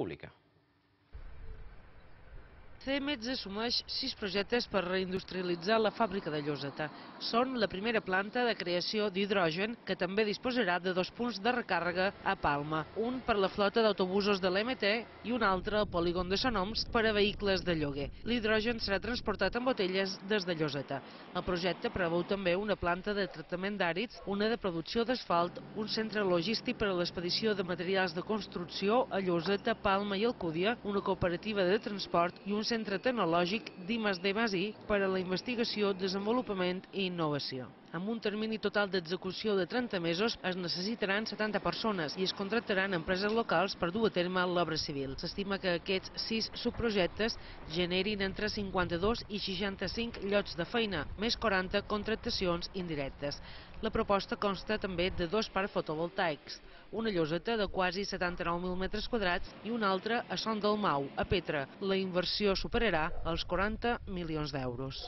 pública. CEMEX assumeix sis projectes per reindustrialitzar la fàbrica de Lloseta. Són la primera planta de creació d'hidrogen que també disposarà de dos punts de recàrrega a Palma, un per la flota d'autobusos de l'MT i un altre al polígon de Sonoms per a vehicles de lloguer. L'hidrogen serà transportat en botelles des de Lloseta. El projecte preveu també una planta de tractament d'àrids, una de producció d'asfalt, un centre logístic per a l'expedició de materials de construcció a Lloseta, Palma i Alcúdia, una cooperativa de transport i un centre tecnològic d'I+D+I per a la investigació, desenvolupament i innovació. Amb un termini total d'execució de 30 mesos es necessitaran 70 persones i es contractaran empreses locals per dur a terme l'obra civil. S'estima que aquests sis subprojectes generin entre 52 i 65 llocs de feina, més 40 contractacions indirectes. La proposta consta també de dos parcs fotovoltaics, una lloseta de quasi 79.000 metres quadrats i una altra a Son del Mau, a Petra. La inversió superarà els 40 milions d'euros.